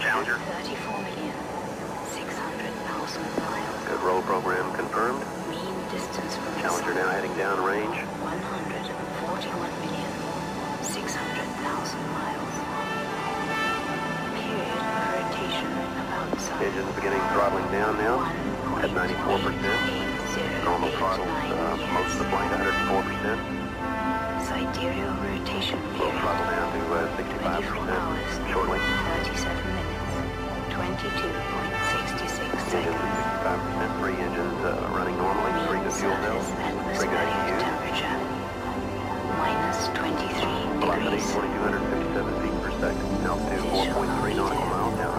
Challenger. 34 million, 600,000 miles. Good roll program confirmed. Mean distance from Challenger now heading downrange. 141 million, 600,000 miles. Period of rotation about sun. Engine's beginning throttling down now at 94%. Normal throttle. uh, most of the plane 104%. Sidereal rotation period. We'll throttle down to uh, 65% shortly. 23 Velocity 2257 feet per second. Altitude 4.3 nautical miles.